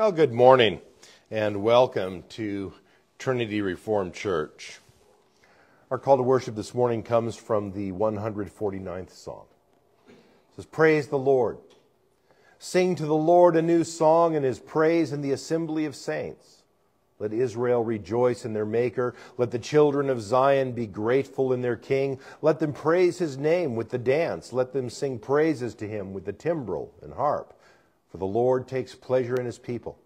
Well, good morning and welcome to Trinity Reformed Church. Our call to worship this morning comes from the 149th Psalm. It says, Praise the Lord. Sing to the Lord a new song and his praise in the assembly of saints. Let Israel rejoice in their Maker. Let the children of Zion be grateful in their King. Let them praise his name with the dance. Let them sing praises to him with the timbrel and harp. For the Lord takes pleasure in his people.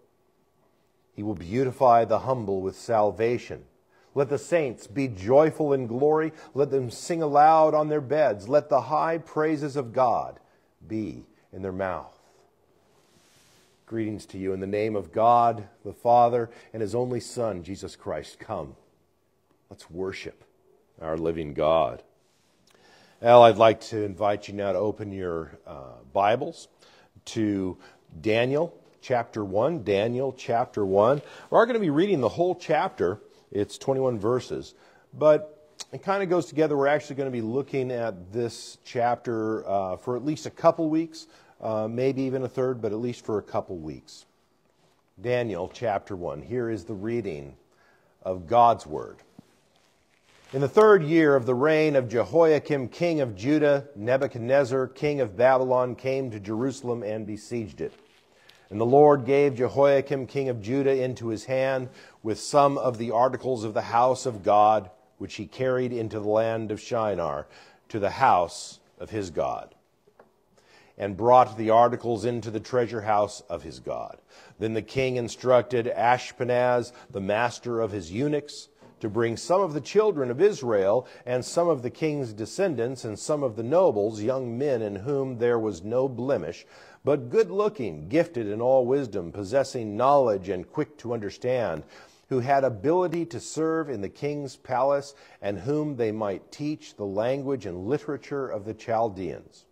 He will beautify the humble with salvation. Let the saints be joyful in glory. Let them sing aloud on their beds. Let the high praises of God be in their mouth. Greetings to you in the name of God, the Father, and his only Son, Jesus Christ. Come, let's worship our living God. Well, I'd like to invite you now to open your uh, Bibles to Daniel chapter 1. Daniel chapter 1. We're going to be reading the whole chapter, it's 21 verses, but it kind of goes together. We're actually going to be looking at this chapter uh, for at least a couple weeks, uh, maybe even a third, but at least for a couple weeks. Daniel chapter 1. Here is the reading of God's Word. In the third year of the reign of Jehoiakim, king of Judah, Nebuchadnezzar, king of Babylon, came to Jerusalem and besieged it. And the Lord gave Jehoiakim, king of Judah, into his hand with some of the articles of the house of God, which he carried into the land of Shinar, to the house of his God, and brought the articles into the treasure house of his God. Then the king instructed Ashpenaz, the master of his eunuchs, to bring some of the children of Israel and some of the king's descendants and some of the nobles, young men in whom there was no blemish, but good looking, gifted in all wisdom, possessing knowledge and quick to understand, who had ability to serve in the king's palace, and whom they might teach the language and literature of the Chaldeans.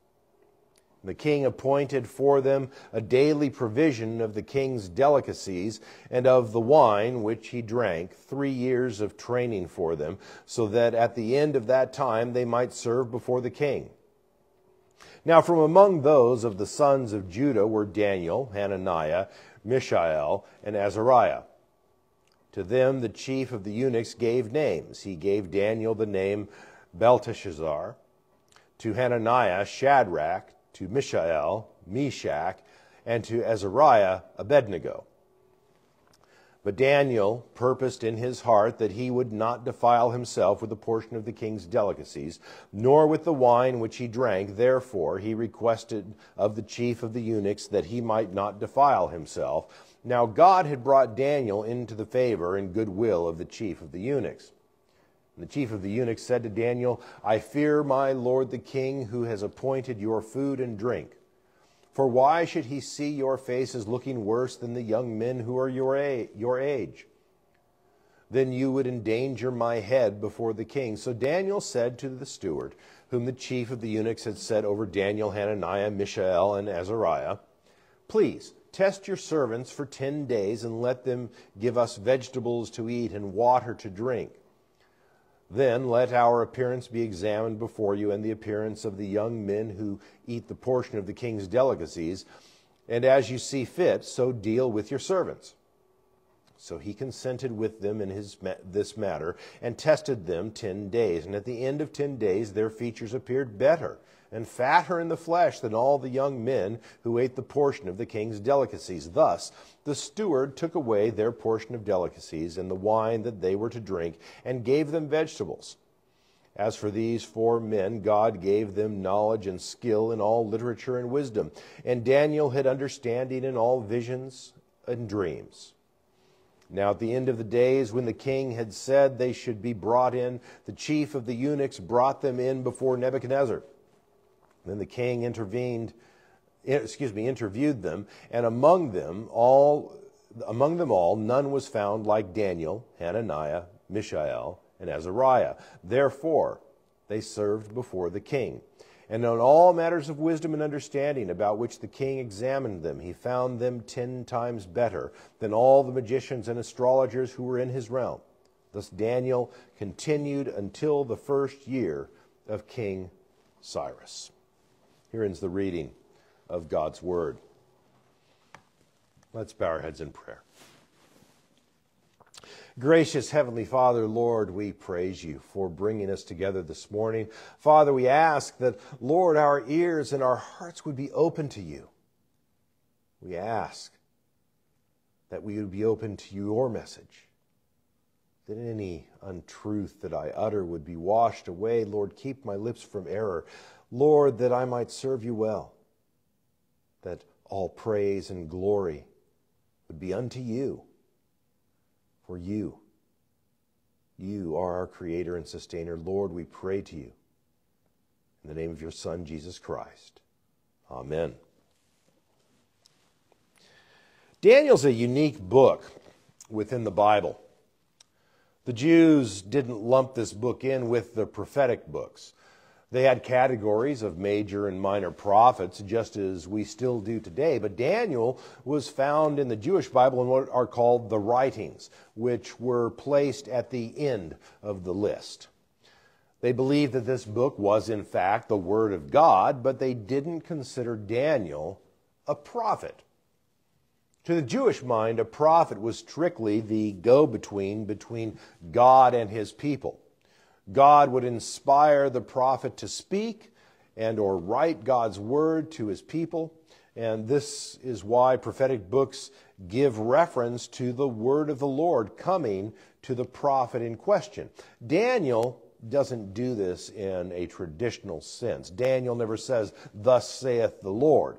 The king appointed for them a daily provision of the king's delicacies and of the wine which he drank, three years of training for them, so that at the end of that time they might serve before the king. Now, from among those of the sons of Judah were Daniel, Hananiah, Mishael, and Azariah. To them the chief of the eunuchs gave names. He gave Daniel the name Belteshazzar, to Hananiah Shadrach, to Mishael Meshach, and to Azariah Abednego. But Daniel purposed in his heart that he would not defile himself with a portion of the king's delicacies, nor with the wine which he drank. Therefore he requested of the chief of the eunuchs that he might not defile himself. Now God had brought Daniel into the favor and goodwill of the chief of the eunuchs. And the chief of the eunuchs said to Daniel, I fear my lord the king, who has appointed your food and drink. For why should he see your faces looking worse than the young men who are your age? Then you would endanger my head before the king. So Daniel said to the steward, whom the chief of the eunuchs had set over Daniel, Hananiah, Mishael, and Azariah, Please test your servants for ten days and let them give us vegetables to eat and water to drink. Then let our appearance be examined before you, and the appearance of the young men who eat the portion of the king's delicacies. And as you see fit, so deal with your servants. So he consented with them in his, this matter and tested them ten days. And at the end of ten days, their features appeared better and fatter in the flesh than all the young men who ate the portion of the king's delicacies. Thus, the steward took away their portion of delicacies and the wine that they were to drink, and gave them vegetables. As for these four men, God gave them knowledge and skill in all literature and wisdom. And Daniel had understanding in all visions and dreams. Now, at the end of the days, when the king had said they should be brought in, the chief of the eunuchs brought them in before Nebuchadnezzar. Then the king intervened, excuse me, interviewed them, and among them all, among them all, none was found like Daniel, Hananiah, Mishael, and Azariah. Therefore, they served before the king. And on all matters of wisdom and understanding about which the king examined them, he found them ten times better than all the magicians and astrologers who were in his realm. Thus Daniel continued until the first year of King Cyrus. Here ends the reading of God's Word. Let's bow our heads in prayer. Gracious Heavenly Father, Lord, we praise you for bringing us together this morning. Father, we ask that, Lord, our ears and our hearts would be open to you. We ask that we would be open to your message, that any untruth that I utter would be washed away. Lord, keep my lips from error. Lord, that I might serve you well, that all praise and glory would be unto you. For you, you are our creator and sustainer. Lord, we pray to you. In the name of your Son, Jesus Christ. Amen. Daniel's a unique book within the Bible. The Jews didn't lump this book in with the prophetic books. They had categories of major and minor prophets, just as we still do today. But Daniel was found in the Jewish Bible in what are called the writings, which were placed at the end of the list. They believed that this book was, in fact, the Word of God, but they didn't consider Daniel a prophet. To the Jewish mind, a prophet was strictly the go between between God and his people. God would inspire the prophet to speak and or write God's word to his people. And this is why prophetic books give reference to the word of the Lord coming to the prophet in question. Daniel doesn't do this in a traditional sense. Daniel never says, Thus saith the Lord.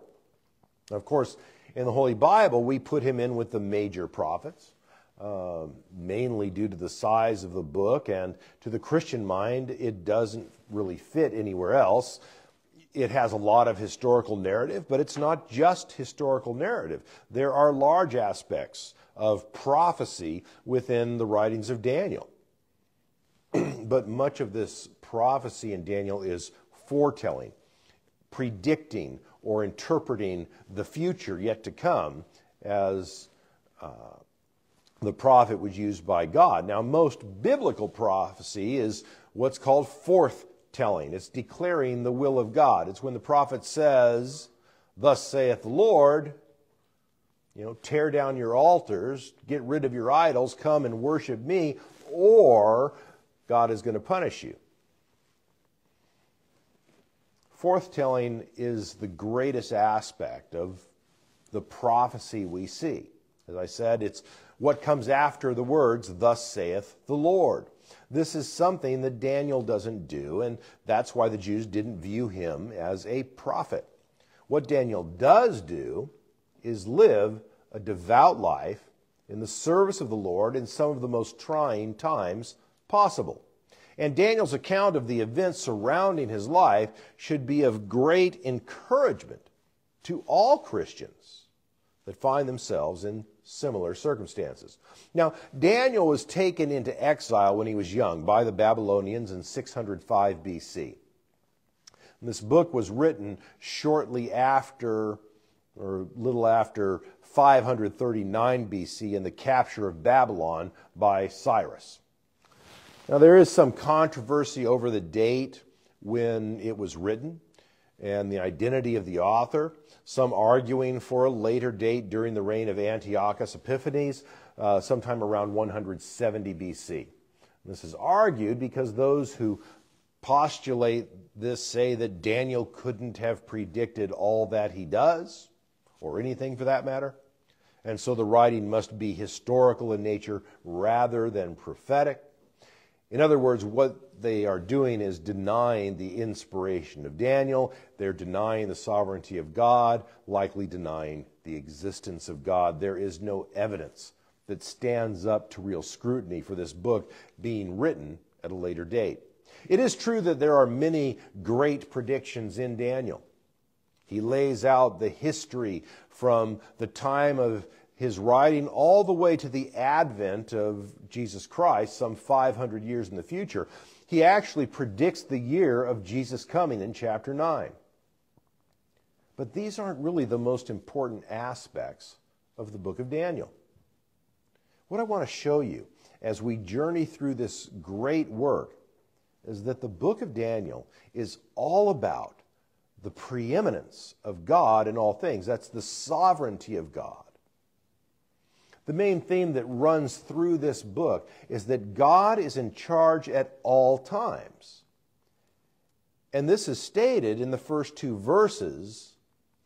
Of course, in the Holy Bible, we put him in with the major prophets. Uh, mainly due to the size of the book, and to the Christian mind, it doesn't really fit anywhere else. It has a lot of historical narrative, but it's not just historical narrative. There are large aspects of prophecy within the writings of Daniel. but much of this prophecy in Daniel is foretelling, predicting, or interpreting the future yet to come as uh, the prophet was used by God. Now, most biblical prophecy is what's called forthtelling. It's declaring the will of God. It's when the prophet says, Thus saith the Lord, you know, tear down your altars, get rid of your idols, come and worship me, or God is going to punish you. Forthtelling is the greatest aspect of the prophecy we see. As I said, it's what comes after the words, Thus saith the Lord. This is something that Daniel doesn't do, and that's why the Jews didn't view him as a prophet. What Daniel does do is live a devout life in the service of the Lord in some of the most trying times possible. And Daniel's account of the events surrounding his life should be of great encouragement to all Christians that find themselves in similar circumstances. Now, Daniel was taken into exile when he was young by the Babylonians in 605 BC. And this book was written shortly after, or little after 539 BC, in the capture of Babylon by Cyrus. Now, there is some controversy over the date when it was written and the identity of the author, some arguing for a later date during the reign of Antiochus Epiphanes, uh, sometime around 170 BC. This is argued because those who postulate this say that Daniel couldn't have predicted all that he does, or anything for that matter. And so the writing must be historical in nature rather than prophetic. In other words, what they are doing is denying the inspiration of Daniel. They're denying the sovereignty of God, likely denying the existence of God. There is no evidence that stands up to real scrutiny for this book being written at a later date. It is true that there are many great predictions in Daniel. He lays out the history from the time of his writing all the way to the advent of Jesus Christ, some 500 years in the future, he actually predicts the year of Jesus coming in chapter 9. But these aren't really the most important aspects of the book of Daniel. What I want to show you as we journey through this great work is that the book of Daniel is all about the preeminence of God in all things. That's the sovereignty of God The main theme that runs through this book is that God is in charge at all times. And this is stated in the first two verses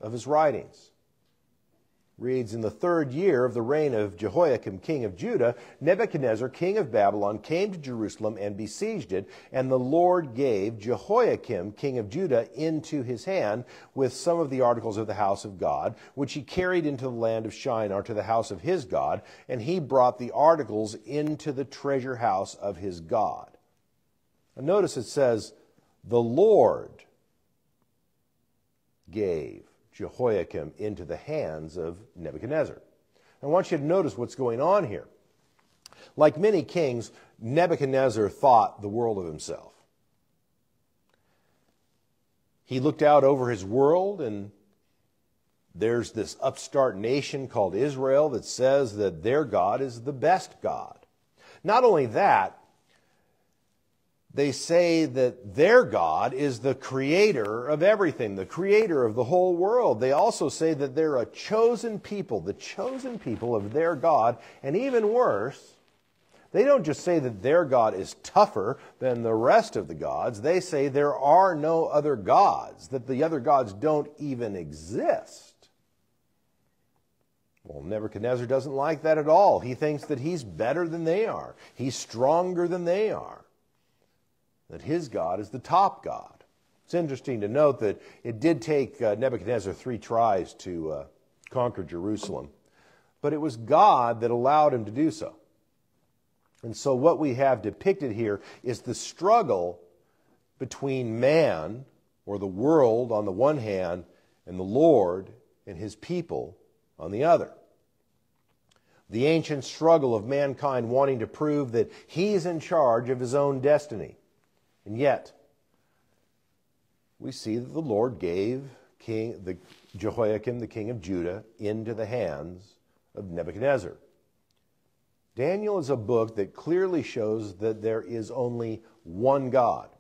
of his writings reads In the third year of the reign of Jehoiakim, king of Judah, Nebuchadnezzar, king of Babylon, came to Jerusalem and besieged it. And the Lord gave Jehoiakim, king of Judah, into his hand with some of the articles of the house of God, which he carried into the land of Shinar to the house of his God. And he brought the articles into the treasure house of his God. Notice it says, The Lord gave Jehoiakim into the hands of Nebuchadnezzar. I want you to notice what's going on here. Like many kings, Nebuchadnezzar thought the world of himself. He looked out over his world, and there's this upstart nation called Israel that says that their God is the best God. Not only that, they say that their God is the creator of everything, the creator of the whole world. They also say that they're a chosen people, the chosen people of their God. And even worse, they don't just say that their God is tougher than the rest of the gods. They say there are no other gods, that the other gods don't even exist. Well, Nebuchadnezzar doesn't like that at all. He thinks that he's better than they are, he's stronger than they are that his God is the top God. It's interesting to note that it did take uh, Nebuchadnezzar three tries to uh, conquer Jerusalem, but it was God that allowed him to do so. And so, what we have depicted here is the struggle between man, or the world on the one hand, and the Lord and his people on the other. The ancient struggle of mankind wanting to prove that he's in charge of his own destiny and yet, we see that the Lord gave King the Jehoiakim, the king of Judah, into the hands of Nebuchadnezzar. Daniel is a book that clearly shows that there is only one God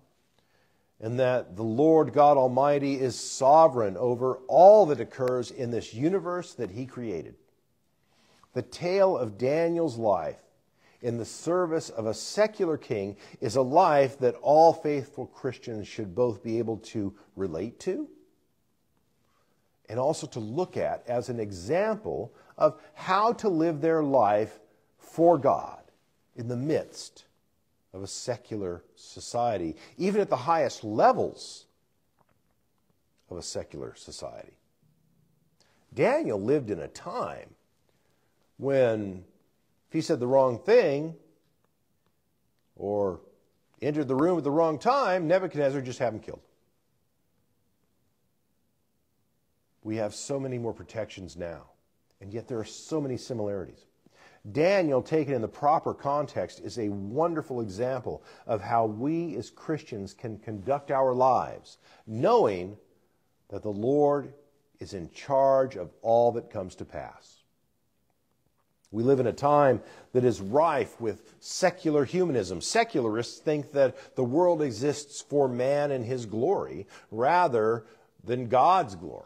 and that the Lord God Almighty is sovereign over all that occurs in this universe that he created. The tale of Daniel's life in the service of a secular king is a life that all faithful Christians should both be able to relate to and also to look at as an example of how to live their life for God in the midst of a secular society, even at the highest levels of a secular society. Daniel lived in a time when if he said the wrong thing or entered the room at the wrong time, Nebuchadnezzar just had him killed. We have so many more protections now, and yet there are so many similarities. Daniel, taken in the proper context, is a wonderful example of how we as Christians can conduct our lives, knowing that the Lord is in charge of all that comes to pass. We live in a time that is rife with secular humanism. Secularists think that the world exists for man and his glory rather than God's glory.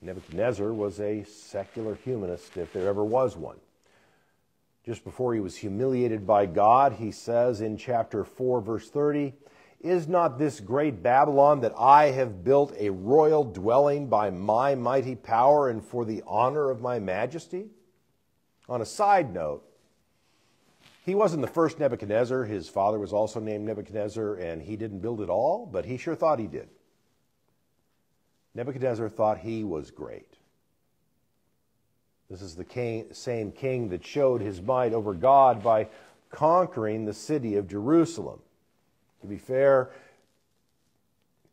Nebuchadnezzar was a secular humanist, if there ever was one. Just before he was humiliated by God, he says in chapter 4, verse 30, Is not this great Babylon that I have built a royal dwelling by my mighty power and for the honor of my majesty? On a side note, he wasn't the first Nebuchadnezzar. His father was also named Nebuchadnezzar, and he didn't build it all, but he sure thought he did. Nebuchadnezzar thought he was great. This is the king, same king that showed his might over God by conquering the city of Jerusalem. To be fair,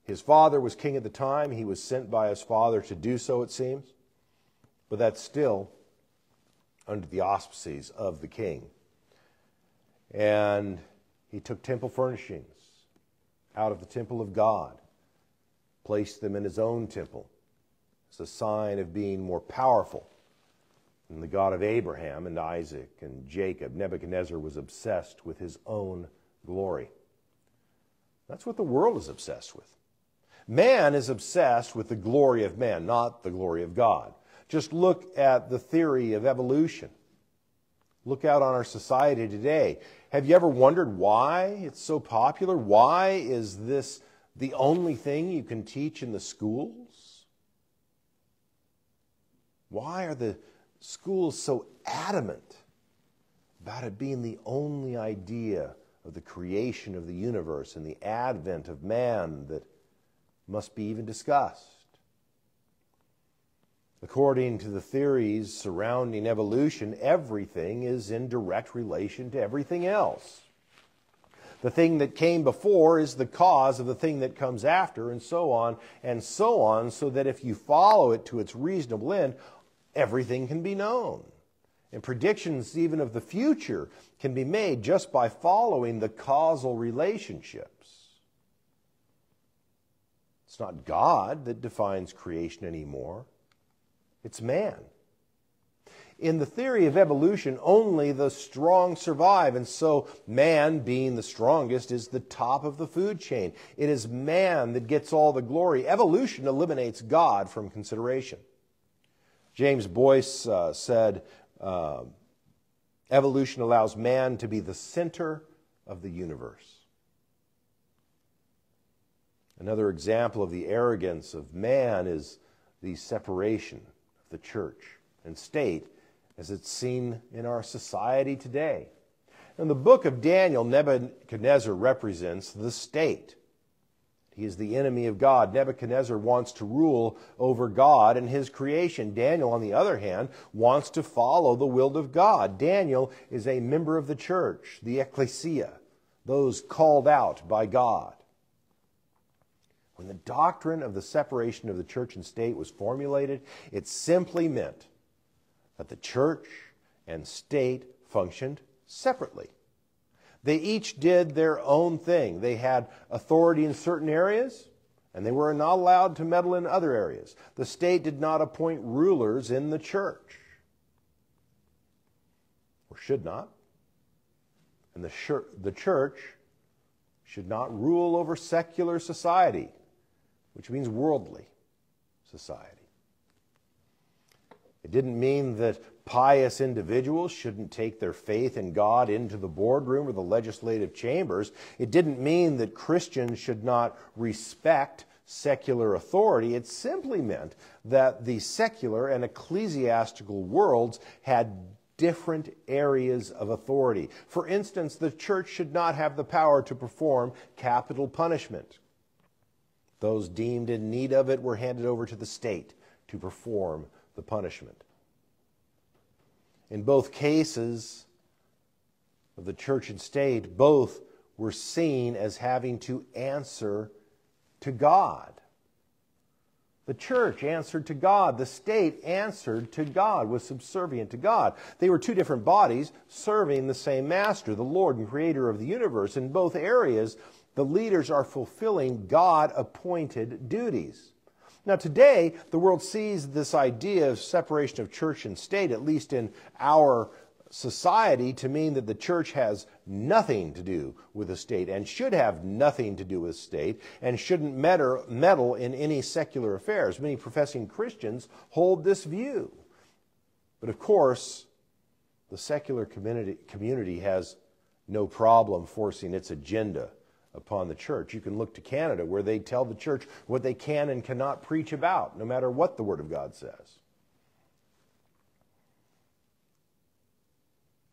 his father was king at the time. He was sent by his father to do so, it seems. But that's still under the auspices of the king. And he took temple furnishings out of the temple of God, placed them in his own temple as a sign of being more powerful than the God of Abraham and Isaac and Jacob. Nebuchadnezzar was obsessed with his own glory. That's what the world is obsessed with. Man is obsessed with the glory of man, not the glory of God. Just look at the theory of evolution. Look out on our society today. Have you ever wondered why it's so popular? Why is this the only thing you can teach in the schools? Why are the schools so adamant about it being the only idea of the creation of the universe and the advent of man that must be even discussed? According to the theories surrounding evolution, everything is in direct relation to everything else. The thing that came before is the cause of the thing that comes after, and so on and so on, so that if you follow it to its reasonable end, everything can be known. And predictions, even of the future, can be made just by following the causal relationships. It's not God that defines creation anymore. It's man. In the theory of evolution, only the strong survive, and so man, being the strongest, is the top of the food chain. It is man that gets all the glory. Evolution eliminates God from consideration. James Boice uh, said, uh, Evolution allows man to be the center of the universe. Another example of the arrogance of man is the separation the church and state as it's seen in our society today. In the book of Daniel, Nebuchadnezzar represents the state. He is the enemy of God. Nebuchadnezzar wants to rule over God and his creation. Daniel, on the other hand, wants to follow the will of God. Daniel is a member of the church, the ecclesia, those called out by God. When the doctrine of the separation of the church and state was formulated, it simply meant that the church and state functioned separately. They each did their own thing. They had authority in certain areas, and they were not allowed to meddle in other areas. The state did not appoint rulers in the church, or should not. And the, the church should not rule over secular society which means worldly society. It didn't mean that pious individuals shouldn't take their faith in God into the boardroom or the legislative chambers. It didn't mean that Christians should not respect secular authority. It simply meant that the secular and ecclesiastical worlds had different areas of authority. For instance, the church should not have the power to perform capital punishment. Those deemed in need of it were handed over to the state to perform the punishment. In both cases of the church and state, both were seen as having to answer to God. The church answered to God. The state answered to God, was subservient to God. They were two different bodies serving the same master, the Lord and creator of the universe. In both areas, the leaders are fulfilling God appointed duties. Now, today, the world sees this idea of separation of church and state, at least in our society, to mean that the church has nothing to do with the state and should have nothing to do with state and shouldn't meddle in any secular affairs. Many professing Christians hold this view. But of course, the secular community, community has no problem forcing its agenda upon the church. You can look to Canada where they tell the church what they can and cannot preach about, no matter what the Word of God says.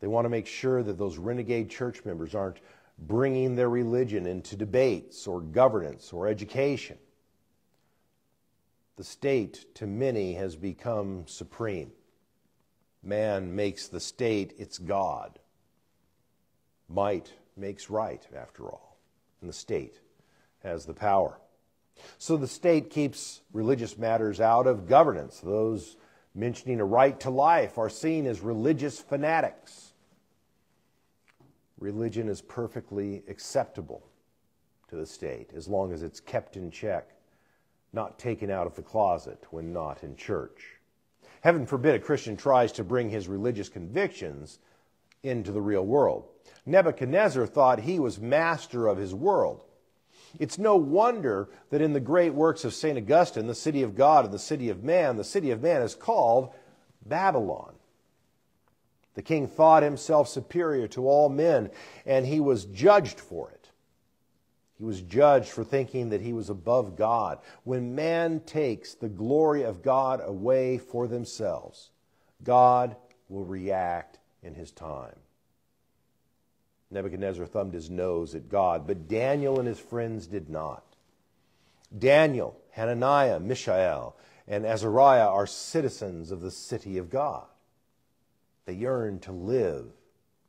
They want to make sure that those renegade church members aren't bringing their religion into debates or governance or education. The state, to many, has become supreme. Man makes the state its God. Might makes right, after all and the state has the power. So the state keeps religious matters out of governance. Those mentioning a right to life are seen as religious fanatics. Religion is perfectly acceptable to the state as long as it's kept in check, not taken out of the closet when not in church. Heaven forbid a Christian tries to bring his religious convictions into the real world. Nebuchadnezzar thought he was master of his world. It's no wonder that in the great works of St. Augustine, the city of God and the city of man, the city of man is called Babylon. The king thought himself superior to all men, and he was judged for it. He was judged for thinking that he was above God. When man takes the glory of God away for themselves, God will react in his time. Nebuchadnezzar thumbed his nose at God, but Daniel and his friends did not. Daniel, Hananiah, Mishael, and Azariah are citizens of the city of God. They yearn to live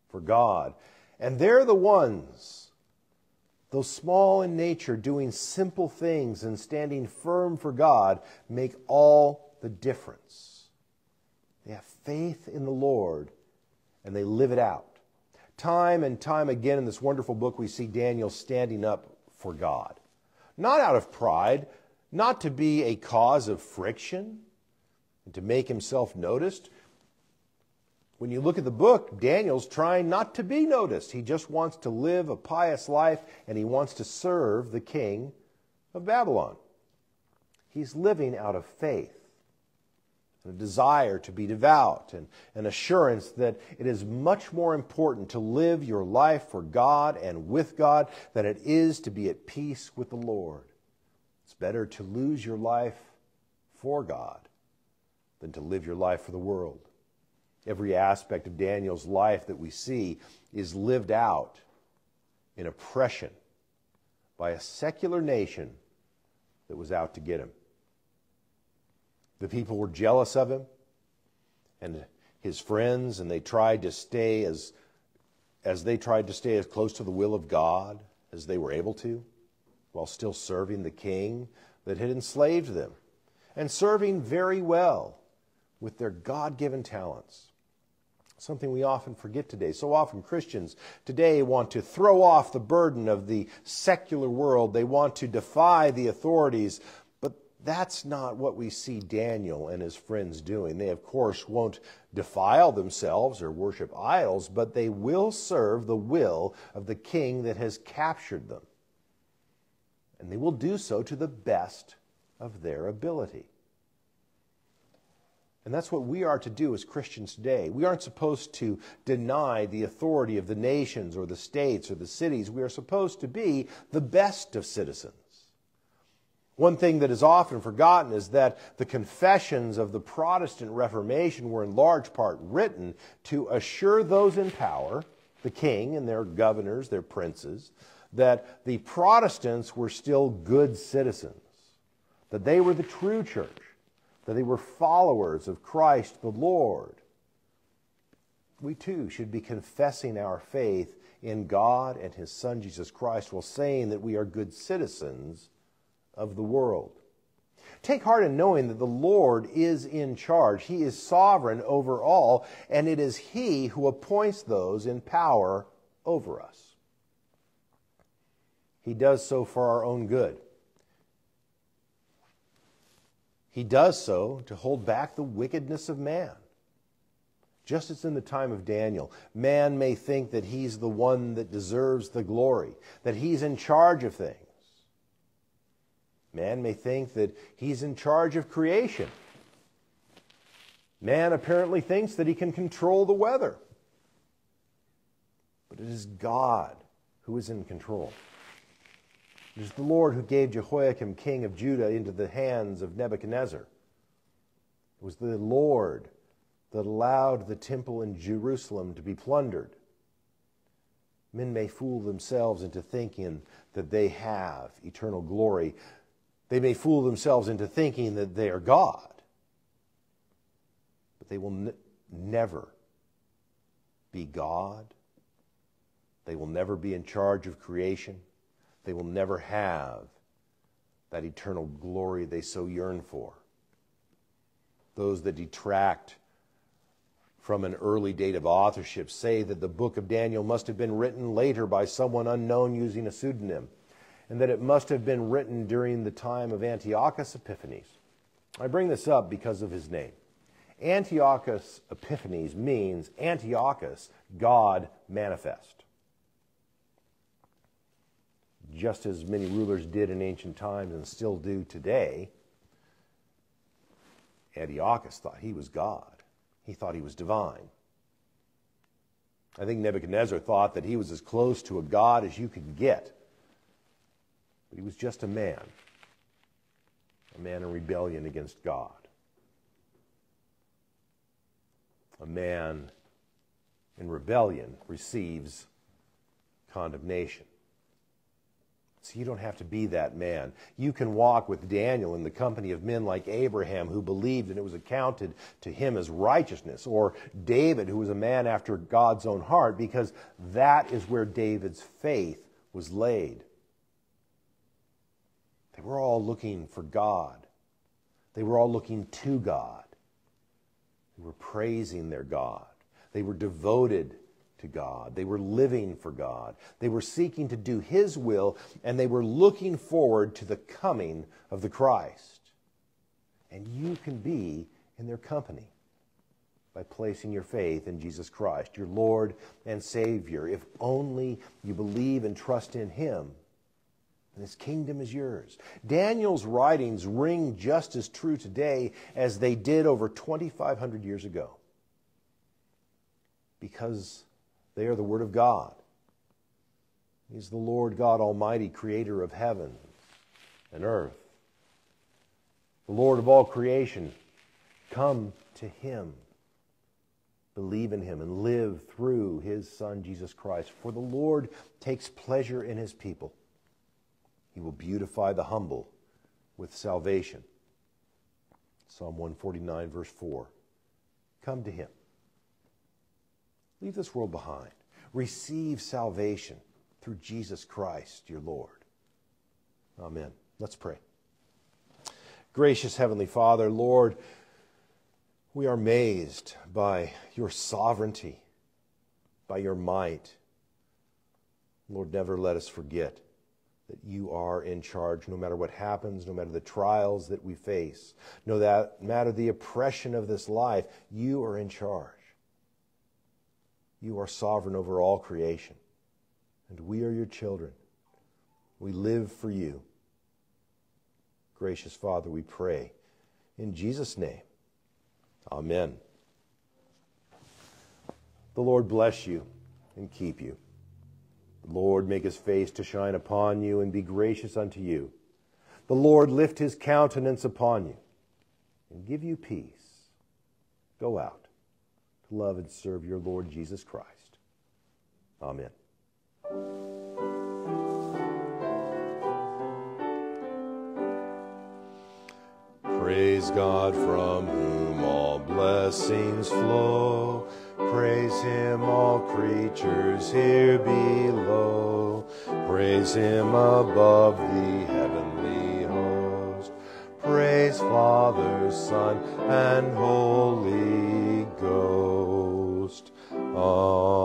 for God. And they're the ones, though small in nature, doing simple things and standing firm for God, make all the difference. They have faith in the Lord and they live it out. Time and time again in this wonderful book, we see Daniel standing up for God. Not out of pride, not to be a cause of friction, and to make himself noticed. When you look at the book, Daniel's trying not to be noticed. He just wants to live a pious life and he wants to serve the king of Babylon. He's living out of faith a desire to be devout, and an assurance that it is much more important to live your life for God and with God than it is to be at peace with the Lord. It's better to lose your life for God than to live your life for the world. Every aspect of Daniel's life that we see is lived out in oppression by a secular nation that was out to get him. The people were jealous of him and his friends, and they tried to stay as, as they tried to stay as close to the will of God as they were able to, while still serving the king that had enslaved them, and serving very well with their God given talents. Something we often forget today. So often Christians today want to throw off the burden of the secular world. They want to defy the authorities that's not what we see Daniel and his friends doing. They, of course, won't defile themselves or worship idols, but they will serve the will of the king that has captured them. And they will do so to the best of their ability. And that's what we are to do as Christians today. We aren't supposed to deny the authority of the nations or the states or the cities. We are supposed to be the best of citizens. One thing that is often forgotten is that the confessions of the Protestant Reformation were in large part written to assure those in power, the king and their governors, their princes, that the Protestants were still good citizens, that they were the true church, that they were followers of Christ the Lord. We too should be confessing our faith in God and His Son Jesus Christ while saying that we are good citizens of the world. Take heart in knowing that the Lord is in charge. He is sovereign over all, and it is He who appoints those in power over us. He does so for our own good. He does so to hold back the wickedness of man. Just as in the time of Daniel, man may think that he's the one that deserves the glory, that he's in charge of things. Man may think that he's in charge of creation. Man apparently thinks that he can control the weather. But it is God who is in control. It is the Lord who gave Jehoiakim, king of Judah, into the hands of Nebuchadnezzar. It was the Lord that allowed the temple in Jerusalem to be plundered. Men may fool themselves into thinking that they have eternal glory they may fool themselves into thinking that they are God, but they will n- never be God. They will never be in charge of creation. They will never have that eternal glory they so yearn for. Those that detract from an early date of authorship say that the book of Daniel must have been written later by someone unknown using a pseudonym and that it must have been written during the time of Antiochus Epiphanes. I bring this up because of his name. Antiochus Epiphanes means Antiochus, God manifest. Just as many rulers did in ancient times and still do today, Antiochus thought he was God. He thought he was divine. I think Nebuchadnezzar thought that he was as close to a god as you could get. But he was just a man, a man in rebellion against God, a man in rebellion receives condemnation. So you don't have to be that man. You can walk with Daniel in the company of men like Abraham who believed and it was accounted to him as righteousness, or David who was a man after God's own heart, because that is where David's faith was laid. They were all looking for God. They were all looking to God. They were praising their God. They were devoted to God. They were living for God. They were seeking to do His will, and they were looking forward to the coming of the Christ. And you can be in their company by placing your faith in Jesus Christ, your Lord and Savior, if only you believe and trust in Him. And His kingdom is yours. Daniel's writings ring just as true today as they did over 2,500 years ago because they are the Word of God. He's the Lord God Almighty, creator of heaven and earth, the Lord of all creation. Come to Him. Believe in Him and live through His Son, Jesus Christ. For the Lord takes pleasure in His people. He will beautify the humble with salvation. Psalm 149, verse 4. Come to Him. Leave this world behind. Receive salvation through Jesus Christ, your Lord. Amen. Let's pray. Gracious Heavenly Father, Lord, we are amazed by your sovereignty, by your might. Lord, never let us forget that you are in charge no matter what happens, no matter the trials that we face, no matter the oppression of this life, you are in charge. You are sovereign over all creation, and we are your children. We live for you. Gracious Father, we pray. In Jesus' name, amen. The Lord bless you and keep you. Lord make his face to shine upon you and be gracious unto you. The Lord lift his countenance upon you and give you peace. Go out to love and serve your Lord Jesus Christ. Amen. Praise God from whom all blessings flow. Praise him, all creatures here below. Praise him above the heavenly host. Praise Father, Son, and Holy Ghost. Amen.